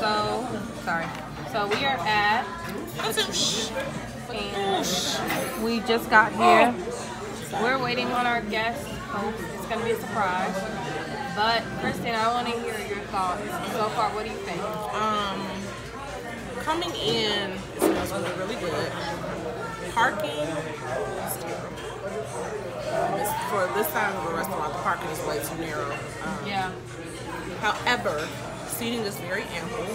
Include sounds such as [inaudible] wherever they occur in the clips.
So, sorry. So we are at and we just got here. We're waiting on our guest host. It's gonna be a surprise. But Kristen, I want to hear your thoughts so far. What do you think? Um, coming in, it smells really, really good. Parking, is terrible. It's- for this side of the restaurant, the parking is way too narrow. Um, Yeah. However, seating is very ample.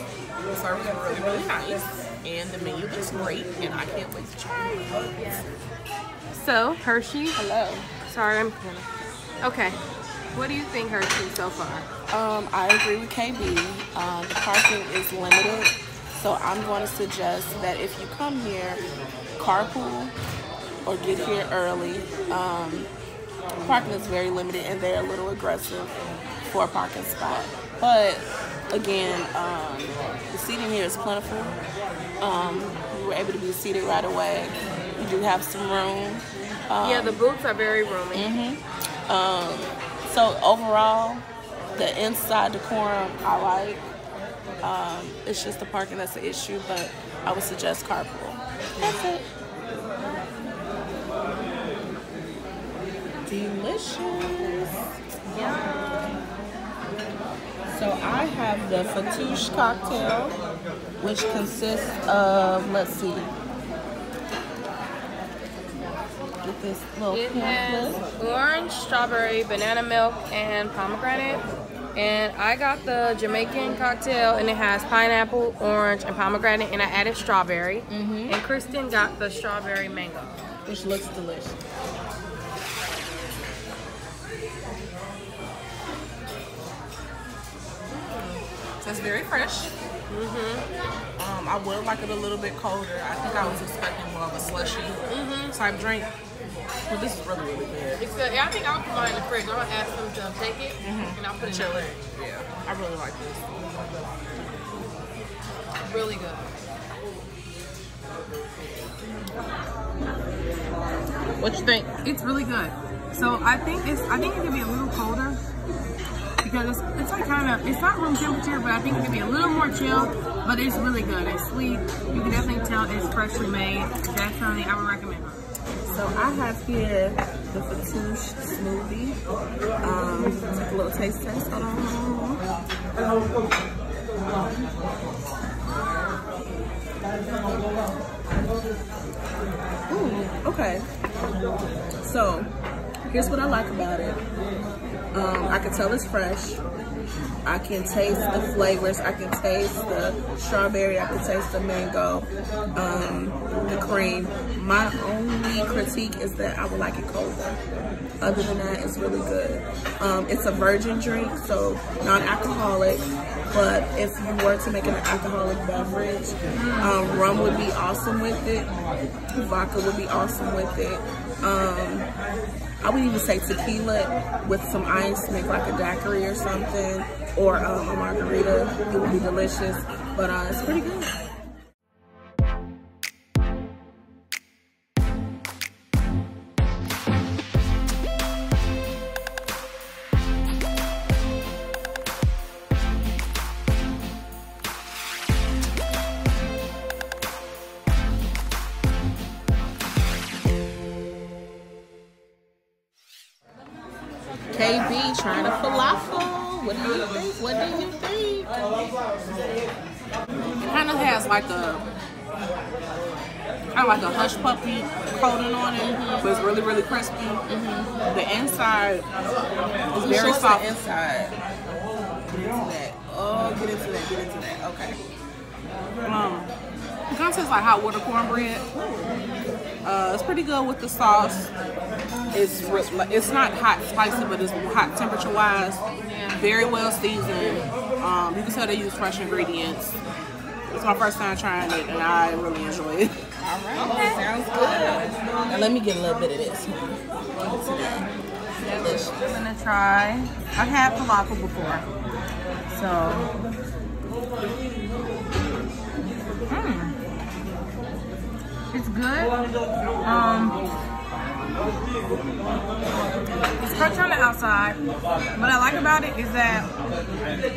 The service is really, really nice. And the menu looks great, and I can't wait to try it. So Hershey. Hello. Sorry, I'm. Okay. What do you think, Hershey, so far? Um, I agree with KB. Um, the parking is limited, so I'm going to suggest that if you come here, carpool or get here early. Um, parking is very limited, and they're a little aggressive for a parking spot. But again, um, the seating here is plentiful. Um, you were able to be seated right away. You do have some room. yeah, the booths are very roomy. Mm-hmm. Um, so overall, the inside decorum I like. Um, it's just the parking that's the issue, but I would suggest carpool. That's it. Delicious. So I have the Fattoush cocktail, which consists of, let's see, this little It has orange, strawberry, banana milk, and pomegranate. And I got the Jamaican cocktail, and it has pineapple, orange, and pomegranate, and I added strawberry. Mm-hmm. And Kristen got the strawberry mango. which looks delicious. So it's very fresh. Mm-hmm. Um, I would like it a little bit colder. I think I was expecting more of a slushy mm-hmm. type drink. But this is really, really good. It's good. Yeah, I think I'll put mine in the fridge. I'm gonna ask them to take it, mm-hmm. and I'll put it in the fridge. Yeah, I really like this. Really good. What you think? It's really good. So I think it's I think it could be a little colder because it's, like kind of it's not room temperature, but I think it could be a little more chill. But it's really good. It's sweet. You can definitely tell it's freshly made. Definitely, I would recommend it. So I have here the Fattoush smoothie. Um, take a little taste test. On, hold on. Ooh, okay. So, here's what I like about it. Um, I can tell it's fresh. I can taste the flavors. I can taste the strawberry. I can taste the mango, um, the cream. My only critique is that I would like it colder. Other than that, it's really good. Um, it's a virgin drink, so non-alcoholic. But if you were to make an alcoholic beverage, um, rum would be awesome with it. Vodka would be awesome with it. I would even say tequila with some ice, make like a daiquiri or something, or um, a margarita. It would be delicious, but uh, it's pretty good. KB trying a falafel. What do you think? What do you think? It kind of has like a kind of like a hush puppy coating on it, but it's really really crispy. The inside is very soft. the inside. Get into that. Oh, get into that. Get into that. Okay. Um, it kind of tastes like hot water cornbread. Uh, it's pretty good with the sauce. It's it's not hot spicy, but it's hot temperature wise. Very well seasoned. Um, you can tell they use fresh ingredients. It's my first time trying it, and I really enjoy it. All right, sounds good. Now let me get a little bit of this. Give it to that. Delicious. I'm gonna try. I've had falafel before, so. Mm. It's good. Um, It's crunchy on the outside. What I like about it is that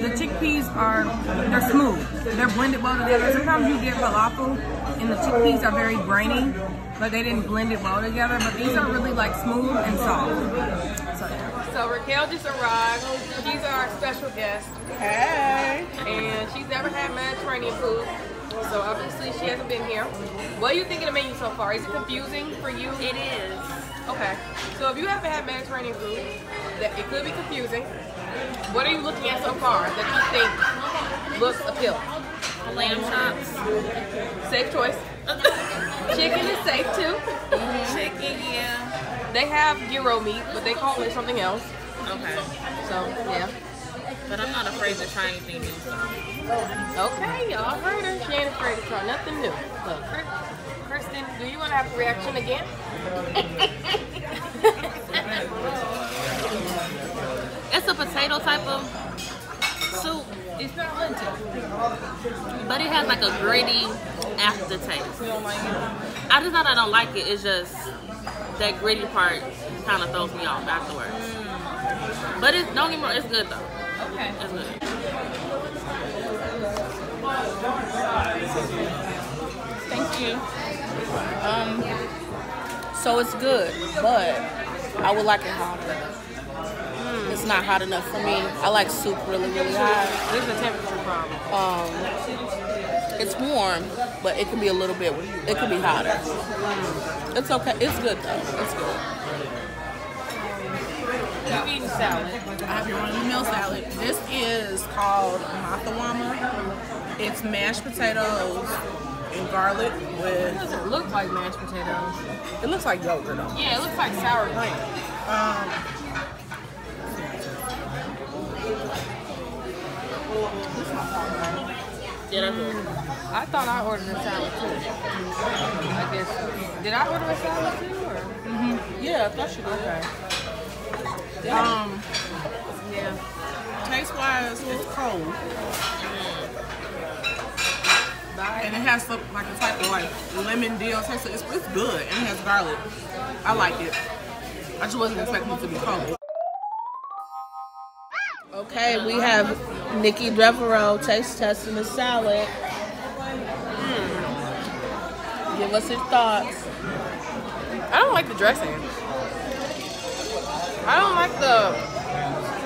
the chickpeas are they're smooth. They're blended well together. Sometimes you get falafel and the chickpeas are very grainy, but they didn't blend it well together. But these are really like smooth and soft. So yeah. So Raquel just arrived. She's our special guest. Hey. And she's never had Mediterranean food. So obviously she hasn't been here. What do you think of the menu so far? Is it confusing for you? It is. Okay. So if you haven't had Mediterranean food, that it could be confusing. What are you looking at so far that you think looks appealing? Lamb chops. Safe choice. [laughs] Chicken is safe too. Chicken, yeah. They have gyro meat, but they call it something else. Okay. So yeah. But I'm not afraid to try anything new. So. Okay, y'all heard her. She ain't afraid to try nothing new. Look, Kristen, do you want to have a reaction again? [laughs] It's type of soup, It's not lentil. but it has like a gritty aftertaste. You don't like it? I just not I don't like it. It's just that gritty part kind of throws me off afterwards. But it's don't get me wrong, it's good though. Okay. It's good. Thank you. Um, so it's good, but I would like it hotter. It's not hot enough for me. I like soup really, really hot. This is a temperature problem. Um, it's warm, but it can be a little bit. It can be hotter. It's okay. It's good though. It's good. You've eaten salad. I have your running meal salad. This is called mathawama. It's mashed potatoes and garlic It with. doesn't look like mashed potatoes. It looks like yogurt though. Yeah, it looks like sour cream. Um, Yeah, that's good. I thought I ordered a salad too. I guess so. Did I order a salad too? Or? Yeah, I thought you did. Okay. um, Yeah. taste wise, it's cold. And it has some like a type of like lemon dill taste. It's, it's good and it has garlic. I like it. I just wasn't expecting it to be cold. Okay, we have Nikki Devereaux taste testing the salad. Give us your thoughts. I don't like the dressing. I don't like the.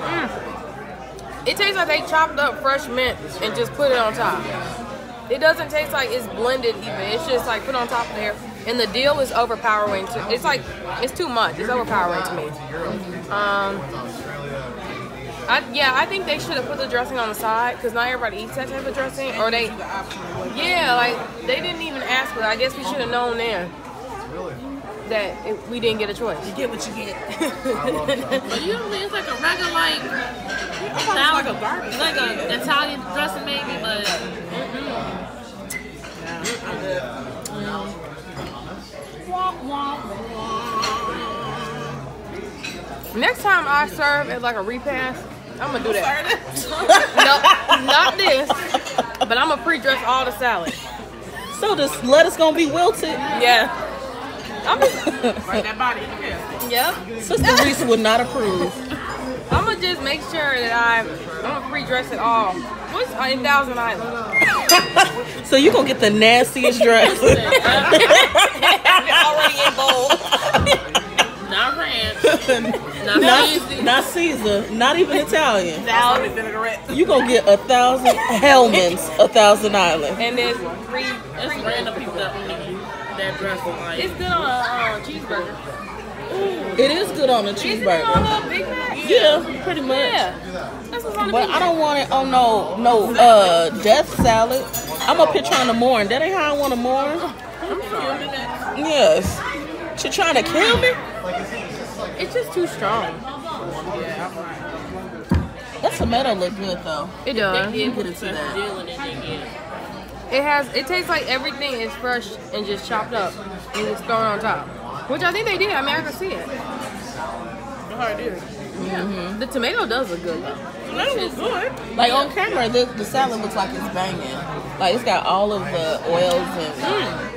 Mm. It tastes like they chopped up fresh mint and just put it on top. It doesn't taste like it's blended even. It's just like put on top of there. And the deal is overpowering. To, it's like it's too much. It's overpowering to me. Um, I, yeah, I think they should have put the dressing on the side because not everybody eats that type of dressing. Or they, The option of what- yeah, like they didn't even ask for it. I guess we should have known then that it, we didn't get a choice. You get what you get. [laughs] But usually it's like a regular like like a garbage. like a Italian dressing maybe, but Next time I serve as like a repast, I'm gonna do that. no, [laughs] not this, but I'm gonna pre-dress all the salad. So this lettuce gonna be wilted? Yeah. I'm just, [laughs] Right, that body. Yeah. yep. Sister Reese would not approve. I'm gonna just make sure that I, I'm gonna pre-dress it all. What's uh, in Thousand Island? [laughs] So you gonna get the nastiest dress. Already in bowl. not ranch, not not, not Caesar, not even Italian. Salad and vinaigrette. You gonna get a thousand Hellmann's, a thousand island. And there's pre, It's random people that only that dress like. it's good on a uh, cheeseburger. It is good on a Isn't it on cheeseburger. a Big Mac? Yeah, pretty much. Yeah. That's what's on But I don't want it on no no uh death salad. I'm a picture on the mourn. That ain't how I want to mourn. Yes. She trying to kill me? It's just too strong. That tomato look good though. It does. They did Get into that. it. they get. It has. It tastes like everything is fresh and just chopped up and just thrown on top, which I think they did. I mean, I can see it. Mm-hmm. The tomato does look good though. That was good. Like on camera, the, the salad looks like it's banging. Like it's got all of the oils and mm.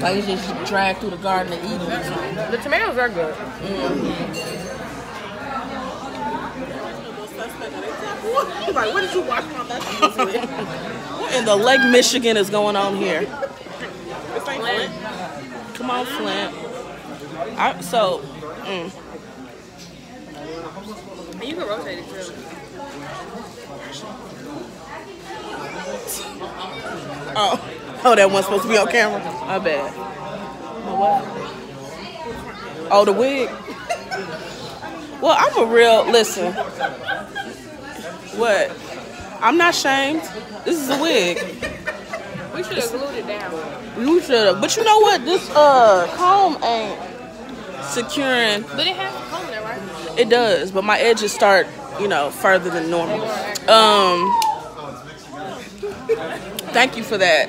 Like it's just dragged through the garden and eaten or something. The tomatoes are good. like, what did you wash my vegetables with? [laughs] what in the Lake Michigan is going on here? This ain't Flint. Come on, Flint. I, so, mm. You can rotate it too. oh, oh, that one's supposed to be on camera. I bet. what? Oh, the wig. Well, I'm a real listen. What? I'm not shamed. This is a wig. We should have glued it down. You should have. But you know what? This uh comb ain't securing. But it has a comb there, right? It does, but my edges start, you know, further than normal. Um. Thank you for that.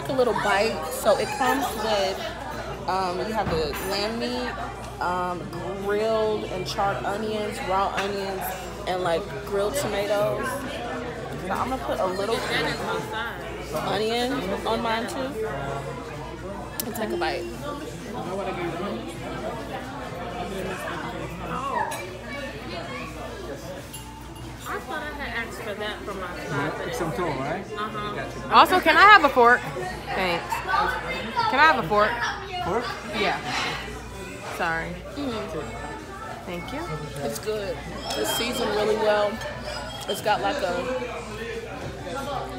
like a little bite, so it comes with, um, you have the lamb meat, um, grilled and charred onions, raw onions, and like grilled tomatoes. So I'm gonna put a little onion on mine too. And take a bite. I thought I had asked for that for my side. Some tall, right? Uh-huh. Also, can I have a fork? Thanks. Can I have a fork? Pork? Yeah. Sorry. Thank you. It's good. It's seasoned really well. It's got like a.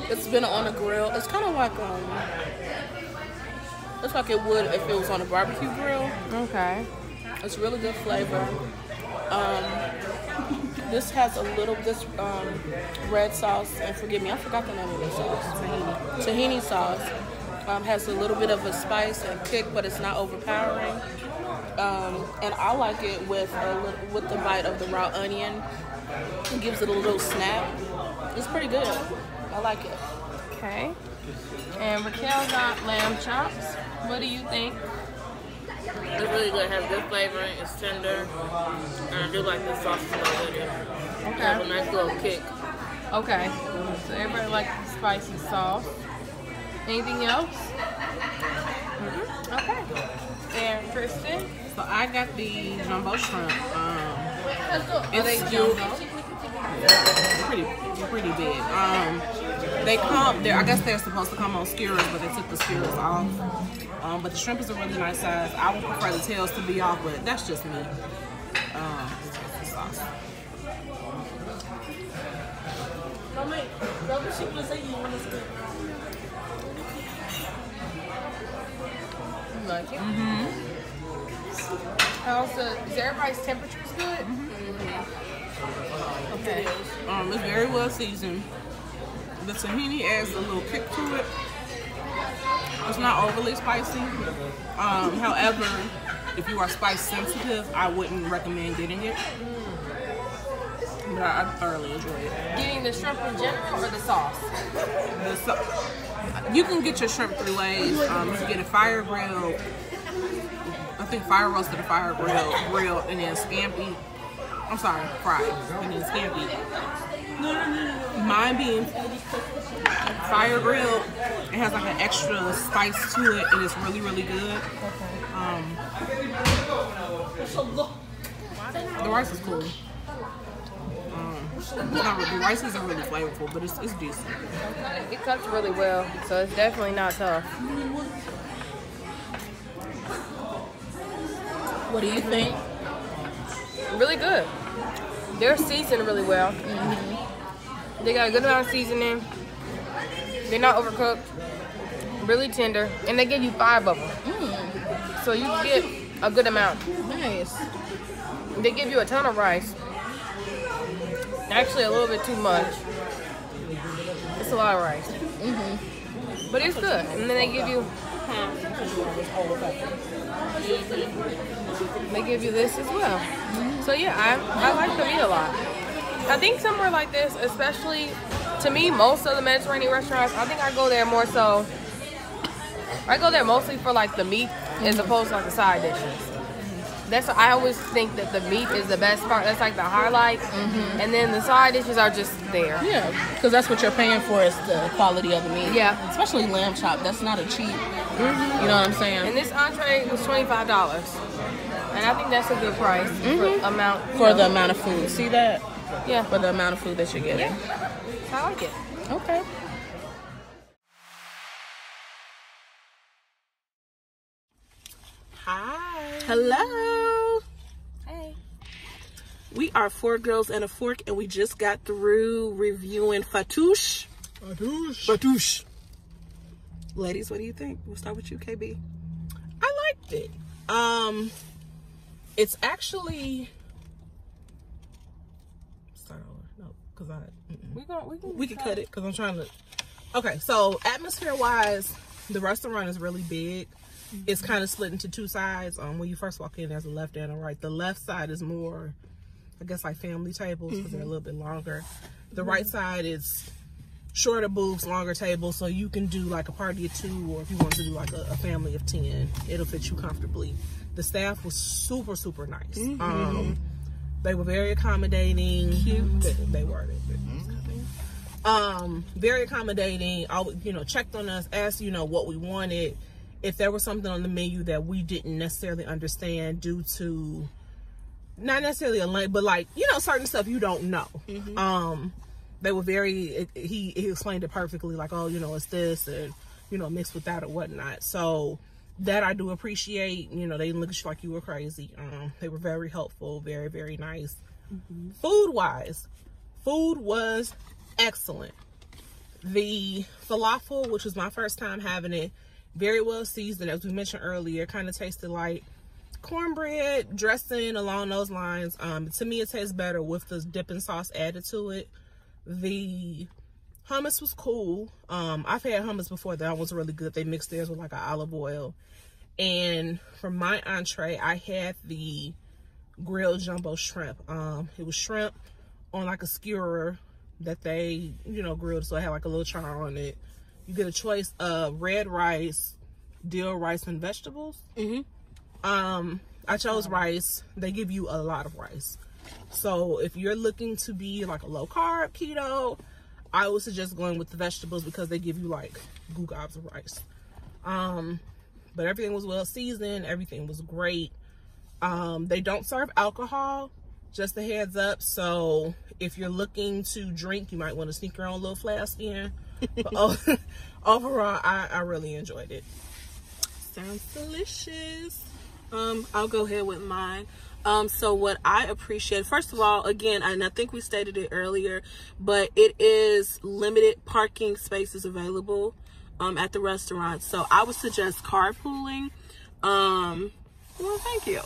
It's been on a grill. It's kind of like um. It's like it would if it was on a barbecue grill. Okay. It's really good flavor. Um, this has a little this um, red sauce, and forgive me, I forgot the name of this sauce. Tahini. Sauce um, has a little bit of a spice and kick, but it's not overpowering. Um, and I like it with a with the bite of the raw onion. It gives it a little snap. It's pretty good. I like it. Okay. And Raquel got lamb chops. What do you think? It's really good. It has good flavor. It's tender. And I do like the sauce is really good. It has a Okay. nice little kick. Okay. So everybody likes the spicy sauce. Anything else? Mhm. Okay. And Kristen? So I got the jumbo shrimp. Um, Are they It's jumbo? pretty pretty big. Um, they come. They I guess they're supposed to come on skewers, but they took the skewers off. Um, but the shrimp is a really nice size. I would prefer the tails to be off, but that's just me. Um, sauce. Like it? Mm-hmm. Also, is everybody's temperatures good? Okay. Um, it's very well seasoned. The tahini adds a little kick to it. It's not overly spicy. Um, however, if you are spice sensitive, I wouldn't recommend getting it. But I, I thoroughly enjoy it. Getting the shrimp in general or the sauce? The so- you can get your shrimp three ways. Um, you can get a fire grilled. I think fire roasted or fire grilled, grilled, and then scampi. I'm sorry, fried, and then scampi. Mine being fire grilled, it has like an extra spice to it, and it's really, really good. Um, the rice is cool. Um, not the rice isn't really flavorful, but it's, it's decent. It cuts really well, so it's definitely not tough. What do you think? Really good. They're seasoned really well. They got a good amount of seasoning. They're not overcooked. Really tender, and they give you five of them, so you get a good amount. Nice. they give you a ton of rice. Actually, a little bit too much. It's a lot of rice. Mm-hmm. But it's good. And then they give you. They give you this as well. So yeah, I, I like the meat a lot. I think somewhere like this, especially to me, most of the Mediterranean restaurants, I think I go there more so. I go there mostly for like the meat as mm-hmm. opposed to like the side dishes. That's what I always think that the meat is the best part. That's like the highlight, mm-hmm. and then the side dishes are just there. Yeah, because that's what you're paying for is the quality of the meat. Yeah. especially lamb chop. That's not a cheap. Mm-hmm. You know what I'm saying? And this entree was twenty five dollars, and I think that's a good price for amount for know. the amount of food. See that? yeah. For the amount of food that you're getting. yeah, I like it. Okay. Hi. Hello. Hey. We are four girls and a fork, and we just got through reviewing Fattoush. Fattoush. Fattoush. Ladies, what do you think? We'll start with you, KB. I liked it. Um, it's actually. Start over. No, because I. mm-mm. We going we can We could cut it because I'm trying to. Okay, so atmosphere wise, the restaurant is really big. It's kind of split into two sides. Um, when you first walk in, there's a left and a right. The left side is more, I guess, like family tables because they're a little bit longer. The right side is shorter booths, longer tables, so you can do like a party of two, or if you want to do like a, a family of ten, it'll fit you comfortably. The staff was super, super nice. Um, they were very accommodating. Cute. They, they were. They, they, um, very accommodating. Always, you know, checked on us, asked, you know, what we wanted. If there was something on the menu that we didn't necessarily understand due to not necessarily a lane, but like, you know, certain stuff you don't know. Um, they were very, it, he, he explained it perfectly, like, oh, you know, it's this and, you know, mixed with that or whatnot. So that I do appreciate, you know, they didn't look at you like you were crazy. Um, they were very helpful, very, very nice. Food wise, food was excellent. The falafel, which was my first time having it, very well seasoned, as we mentioned earlier, kind of tasted like cornbread dressing along those lines. Um, to me, it tastes better with the dipping sauce added to it. The hummus was cool. Um, I've had hummus before that was really good. They mixed theirs with like an olive oil. And for my entree, I had the grilled jumbo shrimp. Um, it was shrimp on like a skewer that they, you know, grilled. So it had like a little char on it. You get a choice of red rice, dill rice, and vegetables. Um, I chose rice. They give you a lot of rice. So if you're looking to be like a low carb keto, I would suggest going with the vegetables because they give you like goo gobs of rice. Um, but everything was well seasoned. Everything was great. Um, they don't serve alcohol, just a heads up. So if you're looking to drink, you might want to sneak your own little flask in. But [laughs] [laughs] overall, I, I really enjoyed it. Sounds delicious. Um, I'll go ahead with mine. Um, so what I appreciate, first of all, again, and I think we stated it earlier, but it is limited parking spaces available um, at the restaurant. So I would suggest carpooling. Um, well, thank you.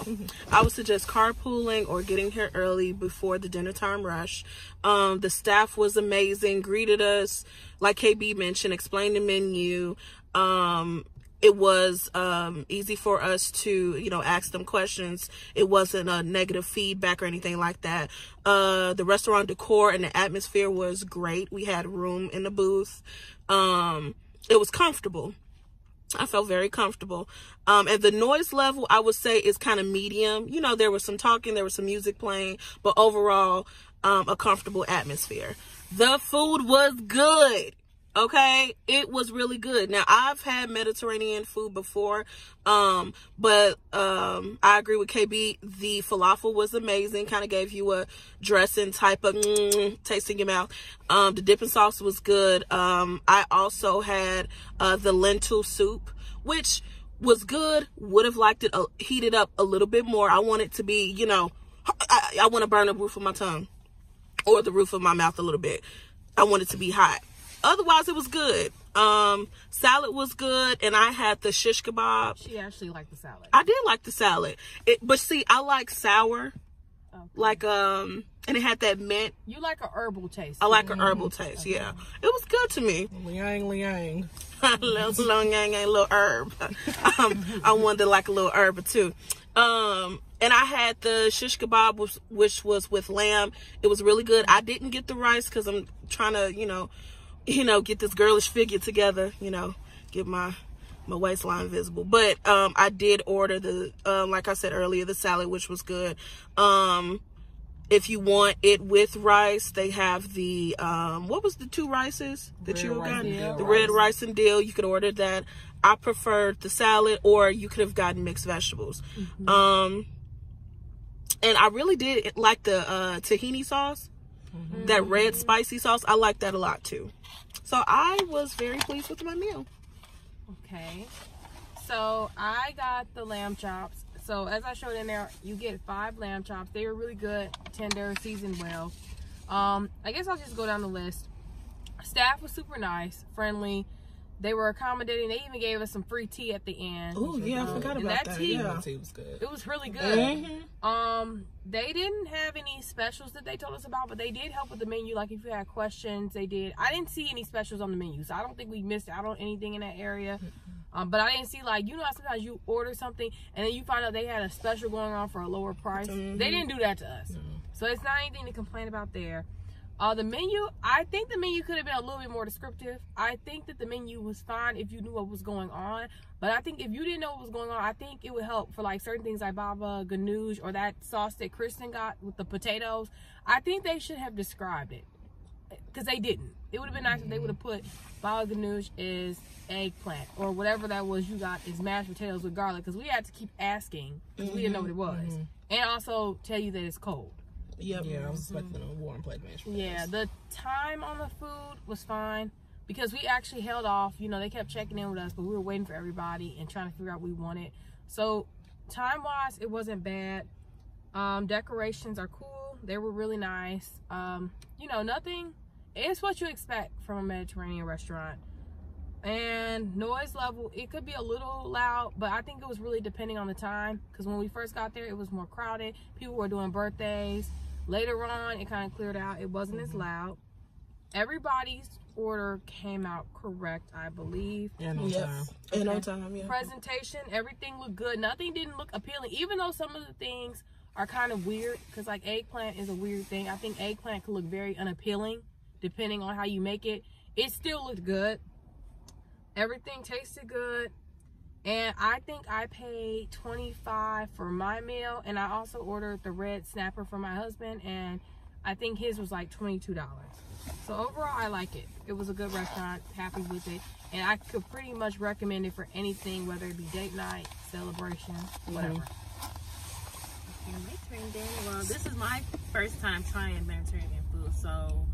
I would suggest carpooling or getting here early before the dinner time rush. Um, the staff was amazing, greeted us, like KB mentioned, explained the menu. Um, it was um, easy for us to, you know, ask them questions. It wasn't a negative feedback or anything like that. Uh, the restaurant decor and the atmosphere was great. We had room in the booth. Um, it was comfortable. I felt very comfortable. Um, and the noise level, I would say, is kind of medium. You know, there was some talking, there was some music playing, but overall, um, a comfortable atmosphere. The food was good. Okay, it was really good. Now I've had Mediterranean food before, um, but um, I agree with KB. The falafel was amazing. Kind of gave you a dressing type of mm, taste in your mouth. Um, the dipping sauce was good. Um, I also had uh, the lentil soup, which was good. Would have liked it uh, heated up a little bit more. I want it to be, you know, I, I want to burn the roof of my tongue or the roof of my mouth a little bit. I want it to be hot. Otherwise, it was good. Um, salad was good, and I had the shish kebab. She actually liked the salad. I did like the salad, it, but see, I like sour. like um, and it had that mint. You like a herbal taste. I like a herbal taste. Yeah, it was good to me. Liang, liang. little, little yang yang, little herb. [laughs] um, I wanted like a little herb too. Um, and I had the shish kebab, which, which was with lamb. It was really good. I didn't get the rice because I'm trying to, you know, you know, get this girlish figure together. You know, get my my waistline visible. But um, I did order the, um, like I said earlier, the salad, which was good. Um, if you want it with rice, they have the um, what was the two rices that Red you rice got? The red rice and dill. You could order that. I preferred the salad, or you could have gotten mixed vegetables. Um, and I really did like the uh, tahini sauce, that red spicy sauce. I like that a lot too. So I was very pleased with my meal. Okay. So I got the lamb chops. So as I showed in there, you get five lamb chops. They were really good, tender, seasoned well. Um, I guess I'll just go down the list. Staff was super nice, friendly. They were accommodating. They even gave us some free tea at the end. Oh yeah, I forgot And about that that. tea- Yeah. Tea was good. It was really good. Um, they didn't have any specials that they told us about, but they did help with the menu. Like if you had questions, they did. I didn't see any specials on the menu, so I don't think we missed out on anything in that area. Um, but I didn't see like you know how sometimes you order something and then you find out they had a special going on for a lower price. They didn't do that to us, so it's not anything to complain about there. Uh, the menu, I think the menu could have been a little bit more descriptive. I think that the menu was fine if you knew what was going on. But I think if you didn't know what was going on, I think it would help for like certain things like baba ganoush or that sauce that Kristen got with the potatoes. I think they should have described it because they didn't. It would have been nice if they would have put baba ganoush is eggplant or whatever that was you got is mashed potatoes with garlic because we had to keep asking because we didn't know what it was, and also tell you that it's cold. Yep. Yeah, I was expecting a warm plate mashed potatoes. Yeah, the time on the food was fine because we actually held off. You know, they kept checking in with us, but we were waiting for everybody and trying to figure out what we wanted. So, time wise, it wasn't bad. Um, decorations are cool. They were really nice. Um, you know, nothing. It's what you expect from a Mediterranean restaurant. And noise level, it could be a little loud, but I think it was really depending on the time. Because when we first got there, it was more crowded. People were doing birthdays. Later on, it kind of cleared out. It wasn't as mm-hmm. loud. Everybody's order came out correct, I believe. And on Yep. time. In no time, yeah. Presentation, everything looked good. Nothing didn't look appealing, even though some of the things are kind of weird. Because like eggplant is a weird thing. I think eggplant could look very unappealing depending on how you make it. It still looked good. Everything tasted good. And I think I paid 25 for my meal. And I also ordered the red snapper for my husband. And I think his was like $22. So overall, I like it. It was a good restaurant. Happy with it. And I could pretty much recommend it for anything, whether it be date night, celebration, whatever. Okay, my turn then. Well, this is my first time trying Mediterranean food, so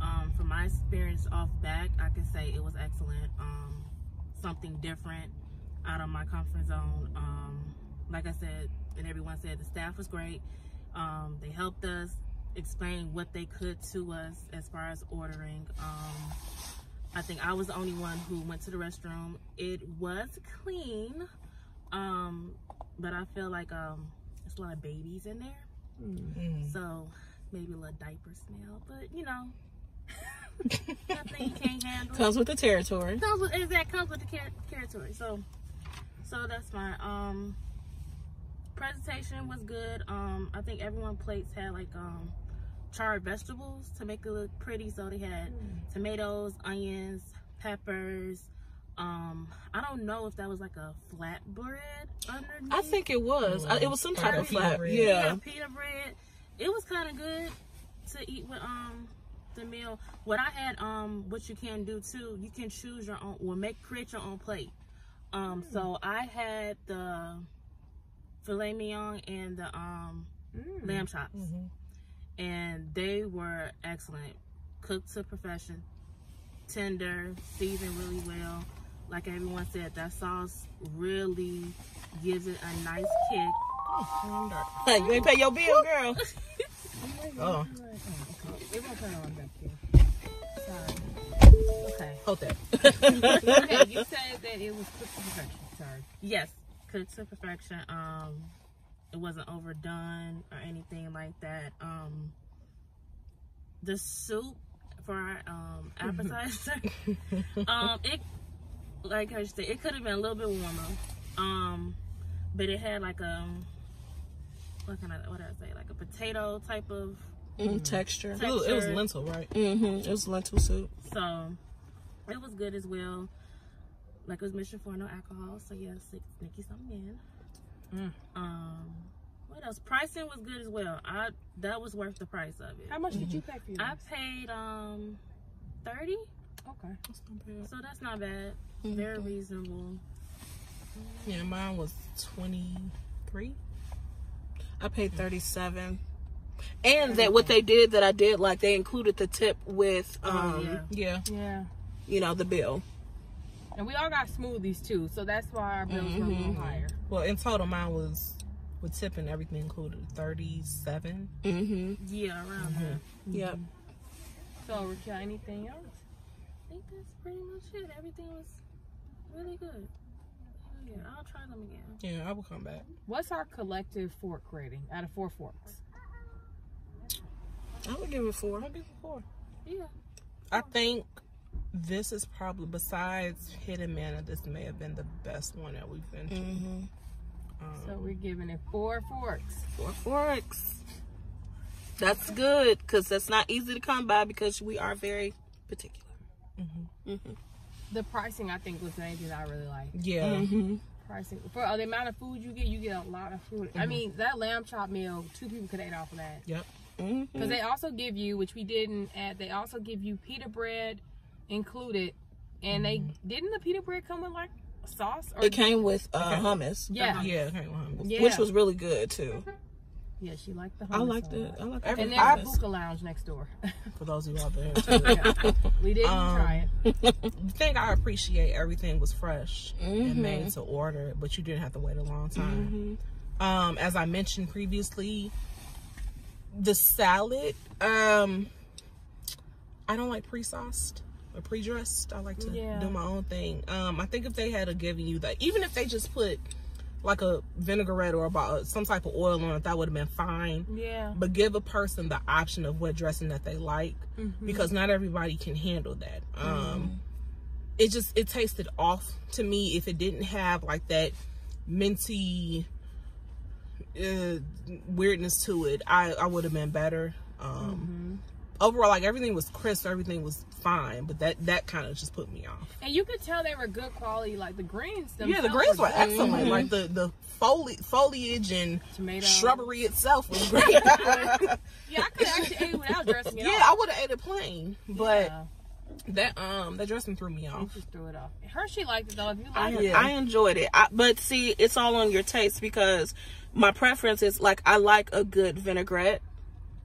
um, from my experience off back, I can say it was excellent. Um, something different out of my comfort zone. Um, like I said, and everyone said, the staff was great. Um, they helped us explain what they could to us as far as ordering. Um, I think I was the only one who went to the restroom. It was clean, um, but I feel like um, there's a lot of babies in there. So maybe a little diaper smell, but you know, [laughs] nothing you can't handle. Comes with the territory. Comes with is that comes with the territory. So, so that's my Um, presentation was good. Um, I think everyone plates had like um charred vegetables to make it look pretty. So they had tomatoes, onions, peppers. Um, I don't know if that was like a flatbread underneath. I think it was. I- It was some type of Pita flat. bread. Yeah. pita bread. It was kind of good to eat with um the meal. What I had um what you can do too, you can choose your own or make create your own plate. Um so I had the filet mignon and the um lamb chops. And they were excellent. Cooked to perfection. Tender, seasoned really well. Like everyone said, that sauce really gives it a nice kick. Hey, you ain't pay your bill, girl. Oh, It won't turn on back here. Okay. Hold that. Okay, you said that it was cooked to perfection. Sorry. Yes, cooked to perfection. Um, it wasn't overdone or anything like that. Um, the soup for our um, [laughs] appetizer, um, it like I said, it could have been a little bit warmer. Um, but it had like a what kind of what did I say? Like a potato type of Mm, texture. It was, it was lentil, right? Mm-hmm. It was lentil soup. So it was good as well. Like it was mentioned for no alcohol. So yeah, six Nikki something in. Mm. Um what else? Pricing was good as well. I that was worth the price of it. How much did you pay for yours? I paid um thirty, okay. That's not bad. so that's not bad. Very reasonable. Yeah, mine was 23. I paid thirty seven. And that what they did that I did like they included the tip with um Oh, yeah. Yeah. Yeah. you know the bill. And we all got smoothies too, so that's why our bills were a little higher. Well, in total, mine was with tip and everything included 37. Mm-hmm. Yeah, around there. Yep. So Raquel, anything else? I think that's pretty much it. Everything was really good. Yeah, I'll try them again. Yeah, I will come back. What's our collective fork rating out of four forks? I would give it four. I'll give it four. Yeah. I think this is probably, besides Hidden Manna, this may have been the best one that we've been to. Mm-hmm. Um, So we're giving it four forks. Four forks. That's good because that's not easy to come by because we are very particular. The pricing I think was the only thing I really like. yeah. Mm-hmm. [laughs] Pricing for uh, the amount of food you get, you get a lot of food. I mean, that lamb chop meal, two people could eat off of that. Yep. Mm-hmm. Because they also give you, which we didn't add, they also give you pita bread included. And they didn't the pita bread come with like sauce or It came with uh, hummus, yeah. Yeah. okay, well, I'm- Yeah. which was really good too. Yeah, she liked the. I liked it. I liked Every- And there's I- a hookah lounge next door. [laughs] For those of you out there. [laughs] too. we didn't Um, try it. [laughs] the thing I appreciate, everything was fresh Mm-hmm. and made to order, but you didn't have to wait a long time. Um, as I mentioned previously, the salad, um, I don't like pre-sauced or pre-dressed. I like to Yeah. do my own thing. Um, I think if they had a given you that, even if they just put like a vinaigrette or about some type of oil on it, that would have been fine. Yeah. but give a person the option of what dressing that they like because not everybody can handle that. Um it just it tasted off to me if it didn't have like that minty uh, weirdness to it. I i would have been better. Um overall like everything was crisp everything was fine but that that kind of just put me off And you could tell they were good quality, like the greens. yeah the greens were good. excellent like the the foli- foliage and Tomato. shrubbery itself was [laughs] great Yeah, I could actually eat without dressing it [laughs] Yeah. I would have ate it plain, but Yeah, that um that dressing threw me you off. just threw it off. Hershey liked it though. If you I, it, Yeah. I enjoyed it, I, but see, it's all on your taste because my preference is like I like a good vinaigrette.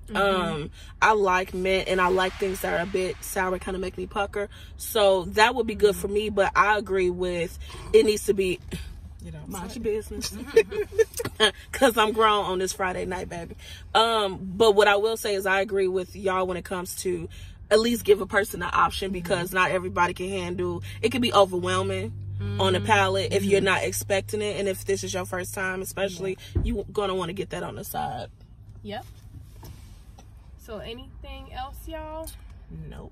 Mm-hmm. Um, I like mint and I like things that are a bit sour, kind of make me pucker. So that would be good mm-hmm. for me. But I agree with it needs to be You know, mind your business mm-hmm, [laughs] because I'm grown on this Friday night, baby. Um, but what I will say is I agree with y'all when it comes to at least give a person an option because not everybody can handle it. Can be overwhelming on the palate if you're not expecting it, and if this is your first time, especially, you're gonna want to get that on the side. Yep. So anything else, y'all? nope.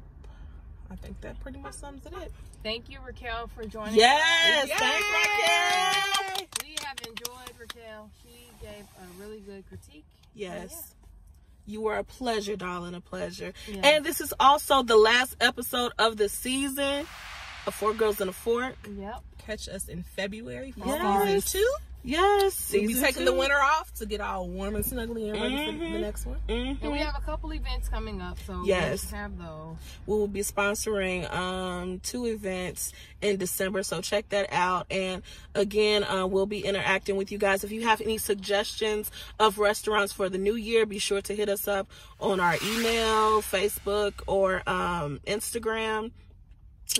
I think that pretty much sums it up. Thank you, Raquel, for joining Yes, Yay! thanks, Raquel. us. We have enjoyed Raquel. She gave a really good critique. Oh, yes. You were a pleasure, darling, a pleasure. And this is also the last episode of the season of Four Girls and a Fork. Yep. Catch us in February for Yes. season two. Yes. We'll be taking two. the winter off to get all warm and snuggly and ready for the next one. Mhm. And we have a couple events coming up, so Yes. let's have those. We will be sponsoring um two events in December, so check that out. And again, uh, we'll be interacting with you guys. If you have any suggestions of restaurants for the new year, be sure to hit us up on our email, Facebook, or um, Instagram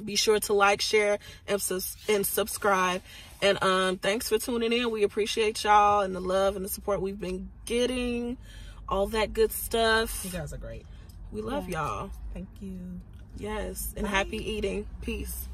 be sure to like share and, sus- and subscribe. And um thanks for tuning in. We appreciate y'all and the love and the support we've been getting. All that good stuff. You guys are great. We love y'all. Thank you. Yes and Bye. happy eating. Peace.